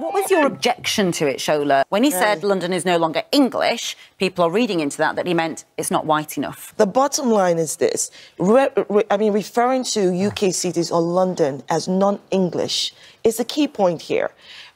What was your objection to it, Shola? When he said London is no longer English, people are reading into that that he meant it's not white enough. The bottom line is this. Re- I mean, referring to UK cities or London as non-English is a key point here.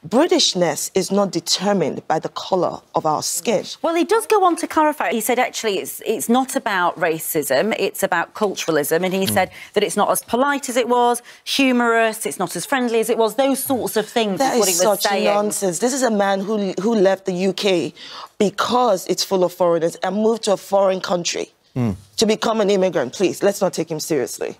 Britishness is not determined by the colour of our skin. Well, he does go on to clarify. He said actually it's it's not about racism, it's about culturalism, and he hmm. said that it's not as polite as it was, humorous, it's not as friendly as it was. Those sorts of things That is is such saying. nonsense. This is a man who who left the UK because it's full of foreigners and moved to a foreign country to become an immigrant. Please, let's not take him seriously.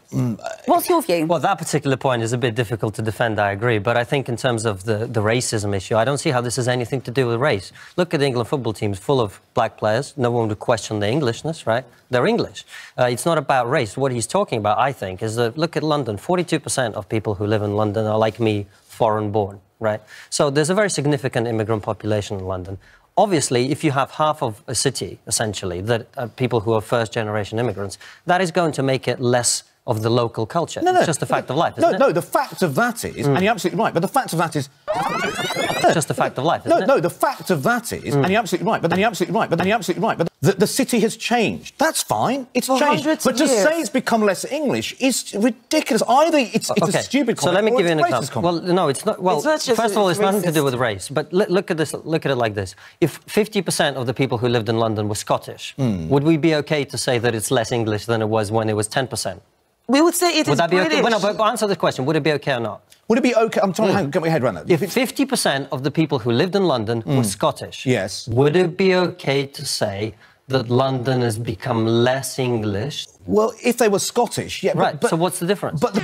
What's your view? Well, that particular point is a bit difficult to defend, I agree. But I think in terms of the, the racism issue, I don't see how this has anything to do with race. Look at the England football teams full of black players. No one would question their Englishness, right? They're English. Uh, it's not about race. What he's talking about, I think, is that look at London. 42% of people who live in London are like me, foreign born, right? So there's a very significant immigrant population in London. Obviously, if you have half of a city, essentially, that are people who are first generation immigrants, that is going to make it less of the local culture. No, no, it's just a fact of life. No, no, the fact of that is, and you're absolutely right, but the fact of that is. It's just a fact of life. No, isn't it? no, the fact of that is, mm. and you're absolutely right, but then you're absolutely right, but then you're absolutely right, but the, the city has changed. That's fine. It's For changed. hundreds But of to years. say it's become less English is ridiculous. Either it's, it's okay. a stupid comment. So let me or give you an it's a racist example. comment. Well, no, it's not. Well, It's not just- first of all, it's it's nothing to do with race. But li- look at this. Look at it like this: If 50% of the people who lived in London were Scottish, Hmm. would we be okay to say that it's less English than it was when it was 10%? We would say it is Would that be British. okay? Well, no, but answer the question: Would it be okay or not? Would it be okay? I'm trying to get my head around that. If 50% of the people who lived in London were Scottish, Hmm. Yes. would it be okay to say that London has become less English? well, if they were Scottish, yeah. Right. But, so what's the difference? But the,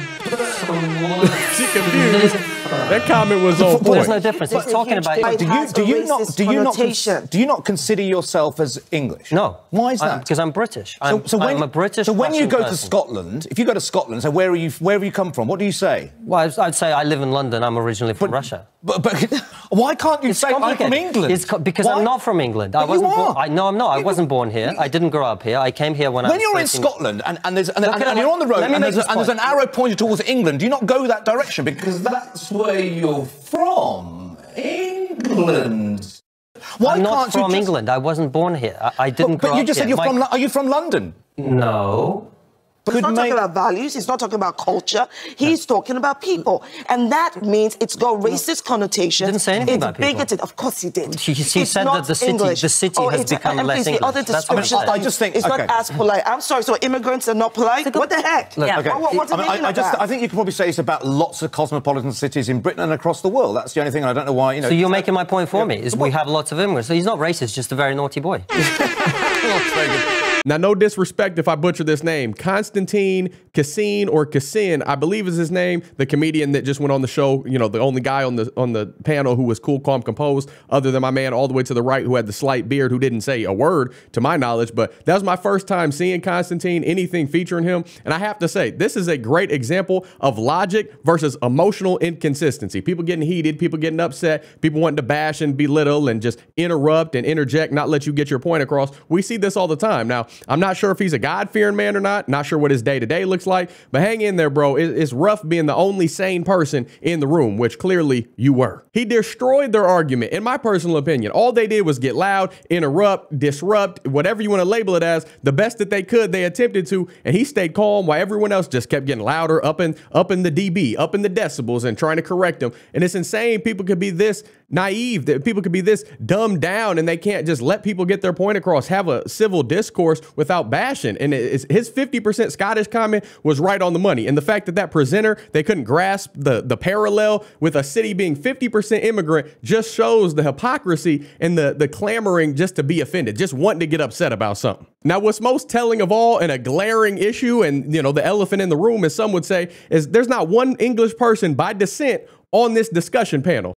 She confused. That comment was on Well, there's no point. difference. There's It's a talking huge about. difference. do you has do you not do you not do you not consider yourself as English? No. Why is that? Because I'm British. I'm, when, I'm a British. So when you passionate go to. Scotland, if you go to Scotland, so where are you? Where have you come from? What do you say? Well, I'd- I'd say I live in London. I'm originally from Russia. But, but why can't you It's say I'm from. England? It's co- because Why? I'm not from England. I But you wasn't. Born, are. I, no, I'm not. I wasn't born here. I didn't grow up here. I came here when I When was you're in Scotland and, and, there's, and, Look and, and you're on the road and, there's, a, and there's an arrow pointed towards England, do you not go that direction because that's where you're from, England? Why I'm not can't you from just- England. I wasn't born here. I, I didn't But, but you just said you're My- from. Are you from London? No. But he's not talking about values. He's not talking about culture. He's talking about people, and that means it's got racist connotations. Didn't say anything it's about people. bigoted. Of course, he did. He- he It's said that the city- English. the city oh, has become and less The other English. I'm description. saying. I just think- it's okay. not as polite. I'm sorry. So immigrants are not polite. What the heck? Look, Yeah. Okay. What, what's the I, mean, I, I just. I think you could probably say it's about lots of cosmopolitan cities in Britain and across the world. That's the only thing. I don't know why. You know. So you're making my point for me. Is we have lots of immigrants. So he's not racist, just a very naughty boy. Now, no disrespect if I butcher this name. Constantine Cassine or Cassin, I believe is his name. The comedian that just went on the show. You know, the only guy on the on the panel who was cool, calm, composed, other than my man all the way to the right who had the slight beard, who didn't say a word to my knowledge. But that was my first time seeing Constantine, anything featuring him, and I have to say, this is a great example of logic versus emotional inconsistency. People getting heated, people getting upset, people wanting to bash and belittle and just interrupt and interject, not let you get your point across. We see this all the time. Now, I'm not sure if he's a God fearing man or not, not sure what his day to day looks like, but hang in there, bro. It's rough being the only sane person in the room, which clearly you were. He destroyed their argument, in my personal opinion. All they did was get loud, interrupt, disrupt, whatever you want to label it as, the best that they could, they attempted to, and he stayed calm while everyone else just kept getting louder, up in up in the dB, up in the decibels, and trying to correct them. And it's insane. People could be this naive, that people could be this dumbed down, and they can't just let people get their point across, have a civil discourse without bashing. And his 50% Scottish comment was right on the money. And the fact that that presenter, they couldn't grasp the, the parallel with a city being 50% immigrant just shows the hypocrisy and the, the clamoring just to be offended, just wanting to get upset about something. Now, what's most telling of all and a glaring issue, and you know, the elephant in the room, as some would say, is there's not one English person by descent on this discussion panel.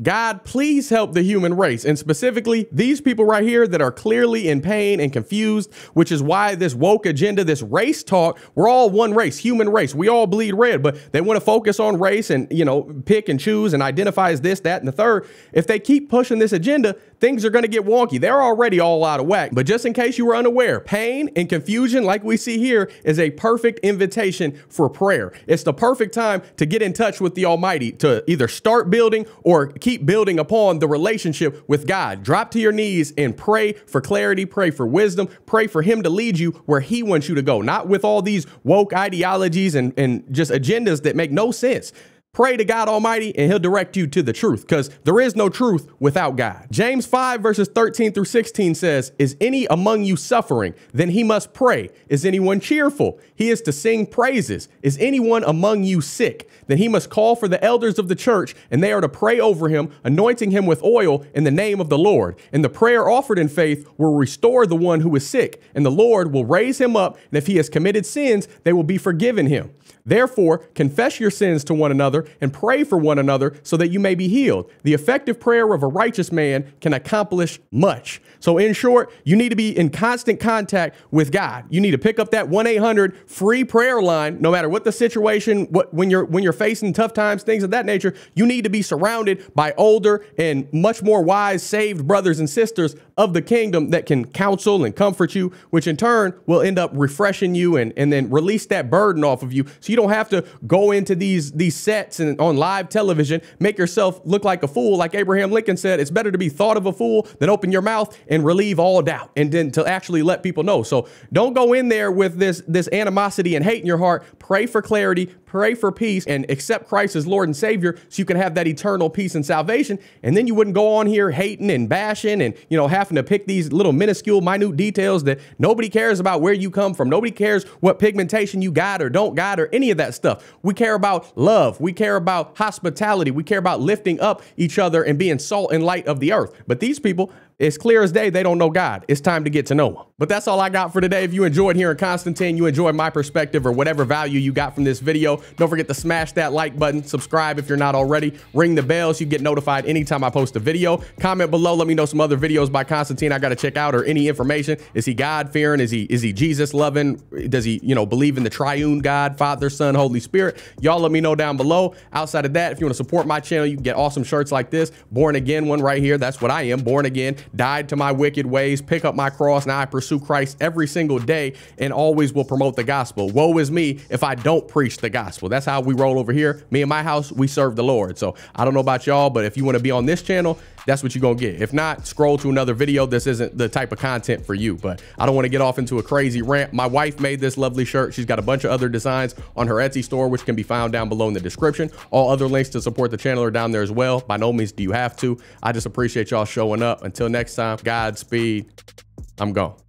God, please help the human race, and specifically these people right here that are clearly in pain and confused, which is why this woke agenda, this race talk, we're all one race, human race. We all bleed red, but they want to focus on race and, you know, pick and choose and identify as this, that, and the third. If they keep pushing this agenda, things are going to get wonky. They're already all out of whack. But just in case you were unaware, pain and confusion, like we see here, is a perfect invitation for prayer. It's the perfect time to get in touch with the Almighty, to either start building or keep building upon the relationship with God. Drop to your knees and pray for clarity, pray for wisdom, pray for Him to lead you where He wants you to go, not with all these woke ideologies and, and just agendas that make no sense. Pray to God Almighty and He'll direct you to the truth because there is no truth without God. James 5, verses 13 through 16 says, Is any among you suffering? Then he must pray. Is anyone cheerful? He is to sing praises. Is anyone among you sick? Then he must call for the elders of the church and they are to pray over him, anointing him with oil in the name of the Lord. And the prayer offered in faith will restore the one who is sick, and the Lord will raise him up. And if he has committed sins, they will be forgiven him. Therefore, confess your sins to one another and pray for one another so that you may be healed. The effective prayer of a righteous man can accomplish much. So, in short, you need to be in constant contact with God. You need to pick up that 1-800 free prayer line, no matter what the situation, what when you're when you're facing tough times, things of that nature. You need to be surrounded by older and much more wise, saved brothers and sisters of the kingdom that can counsel and comfort you, which in turn will end up refreshing you and, and then release that burden off of you. So you don't have to go into these, these and on live television, make yourself look like a fool. Like Abraham Lincoln said, it's better to be thought of a fool than open your mouth and relieve all doubt and then to actually let people know. So don't go in there with this, this animosity and hate in your heart. Pray for clarity, pray for peace and accept Christ as Lord and Savior so you can have that eternal peace and salvation. And then you wouldn't go on here hating and bashing and, you know, having to pick these little minuscule, minute details that nobody cares about where you come from. Nobody cares what pigmentation you got or don't got or any of that stuff. We care about love. We care about hospitality. We care about lifting up each other and being salt and light of the earth. But these people, it's clear as day they don't know God. It's time to get to know him. But that's all I got for today. If you enjoyed hearing Constantine, you enjoyed my perspective or whatever value you got from this video, don't forget to smash that like button, subscribe if you're not already, ring the bell so you get notified anytime I post a video. Comment below, let me know some other videos by Constantine I got to check out or any information. Is he God fearing? Is he is he Jesus loving? Does he, you know, believe in the triune God, Father, Son, Holy Spirit? Y'all let me know down below. Outside of that, if you want to support my channel, you can get awesome shirts like this. Born again one right here. That's what I am. Born again died to my wicked ways, pick up my cross. Now I pursue Christ every single day and always will promote the gospel. Woe is me if I don't preach the gospel. That's how we roll over here. Me and my house, we serve the Lord. So I don't know about y'all, but if you want to be on this channel, that's what you're to get. If not, scroll to another video. This isn't the type of content for you, but I don't want to get off into a crazy rant. My wife made this lovely shirt. She's got a bunch of other designs on her Etsy store, which can be found down below in the description. All other links to support the channel are down there as well. By no means do you have to. I just appreciate y'all showing up. Until next time, Godspeed. I'm gone.